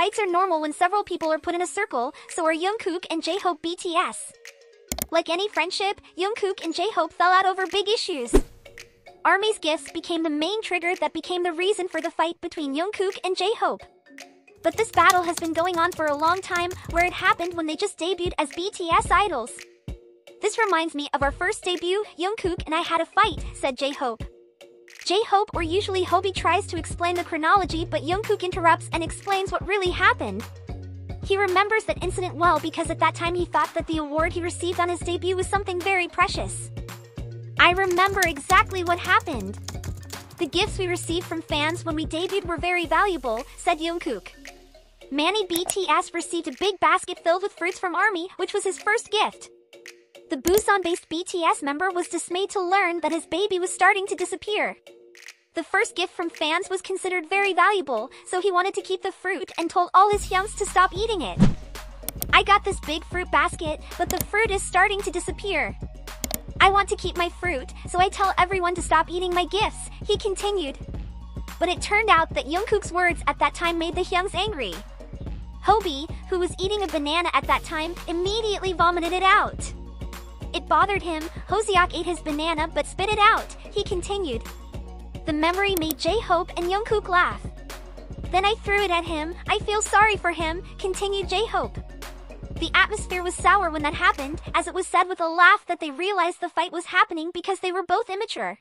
Fights are normal when several people are put in a circle, so are Jungkook and J-Hope BTS. Like any friendship, Jungkook and J-Hope fell out over big issues. Army's gifts became the main trigger that became the reason for the fight between Jungkook and J-Hope. But this battle has been going on for a long time, where it happened when they just debuted as BTS idols. This reminds me of our first debut, Jungkook and I had a fight, said J-Hope. J-Hope or usually Hobi tries to explain the chronology but Jungkook interrupts and explains what really happened. He remembers that incident well because at that time he thought that the award he received on his debut was something very precious. I remember exactly what happened. The gifts we received from fans when we debuted were very valuable, said Jungkook. Maknae BTS received a big basket filled with fruits from ARMY, which was his first gift. The Busan-based BTS member was dismayed to learn that his baby was starting to disappear. The first gift from fans was considered very valuable, so he wanted to keep the fruit and told all his hyungs to stop eating it. I got this big fruit basket, but the fruit is starting to disappear. I want to keep my fruit, so I tell everyone to stop eating my gifts, he continued. But it turned out that Jungkook's words at that time made the hyungs angry. Hobi, who was eating a banana at that time, immediately vomited it out. Bothered him, Hoseok ate his banana but spit it out, he continued. The memory made J-Hope and Jungkook laugh. Then I threw it at him, I feel sorry for him, continued J-Hope. The atmosphere was sour when that happened, as it was said with a laugh that they realized the fight was happening because they were both immature.